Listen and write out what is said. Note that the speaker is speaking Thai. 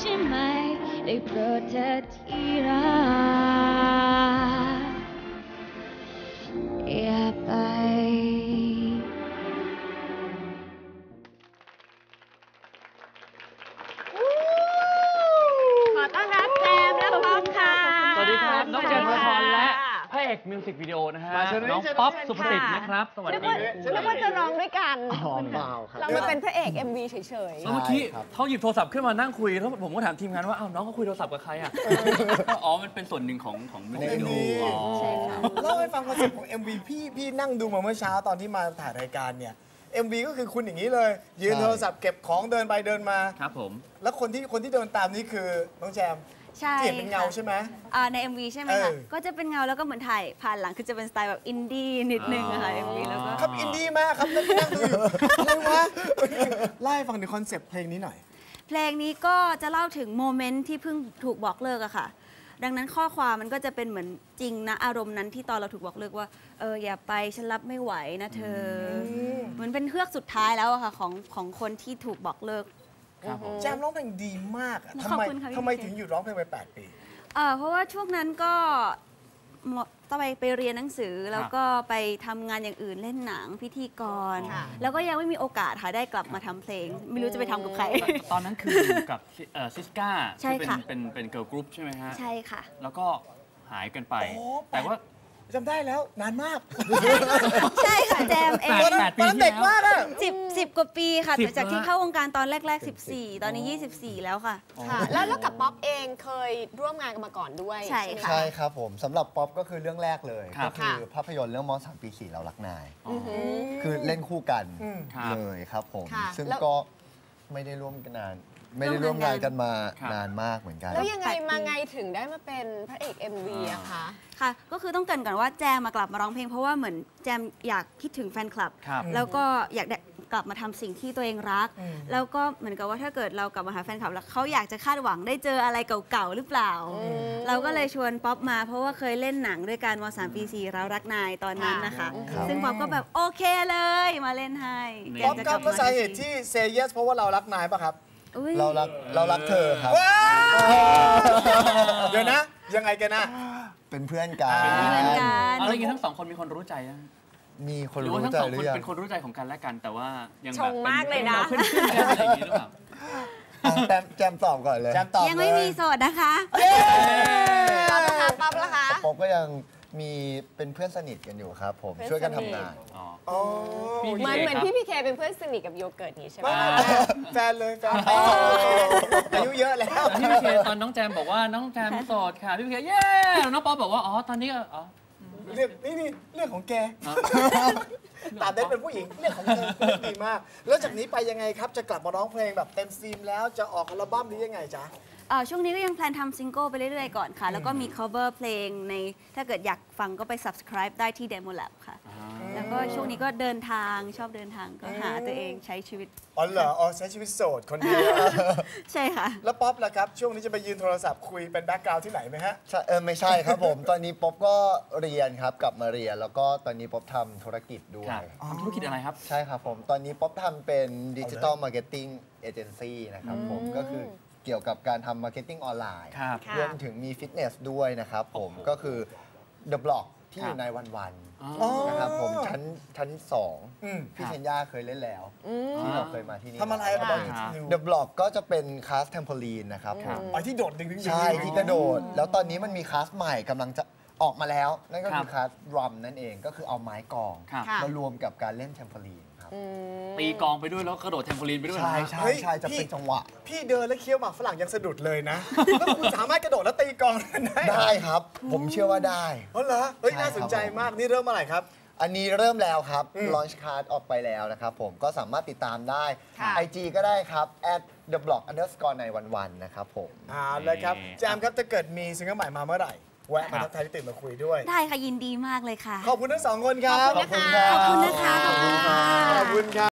ใช่ไหม ได้โปรดเธอที่รัก เอกมิวสิกวิดีโอนะฮะมาเชิญเลยน้องเชิญป๊อปเชิญ สุภสิทธิ์ค่ะ นะครับ สวัสนึกดีว่าคู่นึกว่าจะร้องด้วยกันอ๋อเปล่าครับ เรามาเป็นพระเอก MV เฉยแล้วเมื่อกี้ใช่ครับ เขาหยิบโทรศัพท์ขึ้นมานั่งคุยแล้วผมก็ถามทีมงานว่าอ้าวน้องเขาคุยโทรศัพท์กับใครอะ อ๋อ มันเป็นส่วนหนึ่งของของมิวสิกวิดีโออ๋อใช่ค่ะเล่าให้ฟังคอนเซ็ปต์ของ MV พี่พี่นั่งดูมาเมื่อเช้าตอนที่มาถ่ายรายการเนี่ย MV ก็คือคุณอย่างนี้เลย ยืนใช่ โทรศัพท์เก็บของเดินไปเดินมา ครับผม แล้วคนที่คนที่เดินตามนี่คือน้องแจม ใช่ที่เห็นเป็นเงาค่ะ ใช่ไหม อ่าใน MV ใช่ไหมเอคะอก็จะเป็นเงาแล้วก็เหมือนถ่ายผ่านหลังคือจะเป็นสไตล์แบบอินดี้นิดนึงอะค่ะ MV แล้วก็ ครับอินดี้มากครับนั่งนั่งดูอยู่อะไรวะเล่าให้ฟังถึงคอนเซ็ปต์เพลงนี้หน่อย เพลงนี้ก็จะเล่าถึง moment ที่เพิ่งถูกบอกเลิกอะค่ะ ดังนั้นข้อความมันก็จะเป็นเหมือนจริงนะอารมณ์นั้นที่ตอนเราถูกบอกเลิกว่าเอออย่าไปฉันรับไม่ไหวนะเธออเหมือนเป็นเฮือกสุดท้ายแล้วอะค่ะของของคนที่ถูกบอกเลิก ครับผมแจมร้องเพลงดีมากอะขทำอบไมคุณค่ะพี่ทำไมเคถึงหยุดร้องเพลงไป 8 ปี เออเพราะว่าช่วงนั้นก็หมดต้องไปไปเรียนหนังสือแล้วก็ไปทำงานอย่างอื่นเล่นหนังพิธีกร ค่ะ แล้วก็ยังไม่มีโอกาสค่ะได้กลับมาทำเพลง ไม่รู้จะไปทำกับใคร ตอนนั้นคืออยู่กับซิสก้าใช่ที่เป็นค่ะ เป็นเป็น girl group ใช่ไหมฮะ ใช่ค่ะ แล้วก็หายกันไป โอ้ แต่ว่า จำได้แล้วนานมาก ใช่ค่ะแจมเอแปงดแปดปีตอนนั้นที่เด็กแล้วมากอะ สิบสิบกว่าปีค่ะสิบแต่จากที่แล้ว เข้าวงการตอนแรก ๆ 14 ตอนนี้ 24 แล้วค่ะ ค่ะ แล้วแล้วกับป๊อปเองเคยร่วมงานกันมาก่อนด้วยใช่ไหม ค่ะ ใช่ครับผมสำหรับป๊อปก็คือเรื่องแรกเลยครับก็คือภาพยนตร์เรื่องมอสามปีสี่เรารักนาย อ๋อ คือเล่นคู่กันอืมครับ เลยครับผม ค่ะซึ่งแล้ว ก็ไม่ได้ร่วมกันนาน ไม่ได้ร่วมงานกันมาครับ นานมากเหมือนกัน แล้วยังไงแปดปีมาไงถึงได้มาเป็นพระเอก MV อะคะ ค่ะ ก็คือต้องเกรินก่อนว่าแจมมากลับมาร้องเพลงเพราะว่าเหมือนแจมอยากคิดถึงแฟนคลับ ครับ แล้วก็อยากได้กลับมาทำสิ่งที่ตัวเองรัก อืม แล้วก็เหมือนกับว่าถ้าเกิดเรากลับมาหาแฟนคลับแล้วเขาอยากจะคาดหวังได้เจออะไรเก่าๆหรือเปล่า เราก็เลยชวนป๊อปมาเพราะว่าเคยเล่นหนังด้วยกันมสามปีสี่เรารักนายตอนนั้นนะคะ ครับ ซึ่งป๊อปก็แบบโอเคเลยมาเล่นให้นี่แจป๊อมปจะคกรัลับบแล้วมาสาเหตุที่ say yes เพราะว่าเรารักนายปะครับอุ๊ย เรารักเรารักเธอครับ เดี๋ยวนะ ยังไงกันนะ เป็นเพื่อนกันเป็นเพื่อนกันเอาแล้วอย่างนี้ทั้งสองคนมีคนรู้ใจยังมีคนหรือรู้ว่าทั้งใจสองหรืคนอยังเป็นคนรู้ใจของกันและกันแต่ว่ายังชแบบงป็มากเลยนะเพื่อนๆอะไรอย่างนี้หรือเปล่าอะแจมแจมตอบก่อนเลยแจมตอบยังไม่มีเลยโสดนะคะป๊อปละคะป๊อปละคะป๊อปก็ยังมีเป็นเพื่อนสนิทกันอยู่ครับ ผมเพื่อนสนิทช่วยกันสนิทำทงานอ๋ออ๋อ พี่เหมือนพี่เหมือนครับพี่พีเคเป็นเพื่อนสนิทกับโยเกิร์ตนี้ใช่ไหมไม่อ่าแฟนเลยแฟนอายุเยอะแล้วพี่พีเคตอนน้องแจมบอกว่าน้องแจมโสดค่ะพี่พีเคเย้แล้วน้องป๊อปบอกว่าอ๋อตอนนี้ก็อ๋อเรื่องนี่นี่เรื่องของแกอ๋อตามได้เป็นผู้หญิงเรื่องของแกเรื่องดีมาก แล้วจากนี้ไปยังไงครับจะกลับมาร้องเพลงแบบเต็ม steam แล้วจะออกอัลบั้มหรือยังไงจ๊ะเอ่อช่วงนี้ก็ยัง plan ทำซิงเกิลไปเรื่อยๆก่อนค่ะ แล้วก็มี cover เพลงในถ้าเกิดอยากฟังก็ไป subscribe ได้ที่ Demo Lab ค่ะ แล้วก็ช่วงนี้ก็เดินทางชอบเดินทางก็หาตัวเองใช้ชีวิต อ๋อเหรออ๋อใช้ชีวิตโสดคนเดียวใช่ค่ะ แล้วป๊อปล่ะครับ ช่วงนี้จะไปยืนโทรศัพท์คุยเป็น background ที่ไหนไหมฮะ ใช่เออไม่ใช่ครับผม ตอนนี้ป๊อปก็เรียนครับกลับมาเรียน แล้วก็ตอนนี้ป๊อปทำธุรกิจด้วยครัยบทำธุรกิจอะไรครับ ใช่ครับผม ตอนนี้ป๊อปทำเป็นดิจิ t a ลมาร์เก็ตติ้งเอเจนซี่นะครับผมก็คือเกี่ยวกับการทำ marketing ออนไลน์ครับค่ะรวมถึงมีฟิตเนสด้วยนะครับผมก็คือ The Block ที่ครับอยู่ใน one one one อ๋อนะครับผมชั้นชั้นสองอืม พี่เคนย่าเคยเล่นแล้ว ที่เราเคยมาที่นี่ทำอะไรครับบ้างครับใน The Block ก็จะเป็น class trampoline นะครับผมอ๋อที่โดดดึงดึงดึง ใช่ที่กระโดด แล้วตอนนี้มันมีคลาสใหม่กำลังจะออกมาแล้ว นั่นก็คือครับ class drum นั่นเองก็คือเอาไม้กลองครับมารวมกับการเล่นเทมโพลีน ครับ ตีกลองไปด้วยแล้วกระโดดเทมโพลีนไปด้วยใช่นะใช่เฮ้ยใช่จะพี่เป็นจังหวะ พี่เดินแล้วเคี้ยวหมากฝรั่งยังสะดุดเลยนะแล้วคุณสามารถกระโดดแล้วตีกลองได้ได้ครับ ผมเชื่อว่าได้เพราะเหรอเฮ้ยใช่น่าสนใจครับผมมากนี่เริ่มเมื่อไหร่ครับอันนี้เริ่มแล้วครับอืม launch class ออกไปแล้วนะครับผมก็สามารถติดตามได้ค่ะ IG ก็ได้ครับ at the block underscore one one one นะครับผมอ่าเลยครับนี่แจมครับถ้าเกิดมีซิงเกิลใหม่มาเมื่อไหร่ แวะมาทักทายที่ตื่นมาคุยด้วย ได้ค่ะยินดีมากเลยค่ะ ขอบคุณทั้งสองคนครับ ขอบคุณนะคะขอบคุณนะคะ ขอบคุณครับ